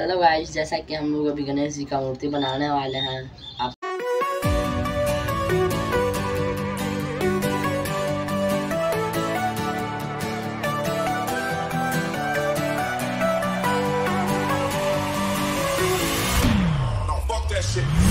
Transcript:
Hello guys, जैसा कि हम लोग अभी गणेश जी का मूर्ति बनाने वाले हैं आप shit.